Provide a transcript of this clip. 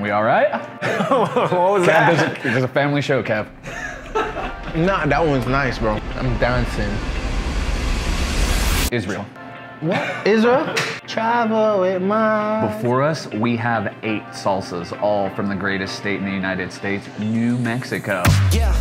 We all right? what was Kev, there's a, a family show, Kev. Nah, that one's nice, bro. I'm dancing. Israel. What? Israel? Travel with my. Before us, we have eight salsas, all from the greatest state in the United States, New Mexico. Yeah,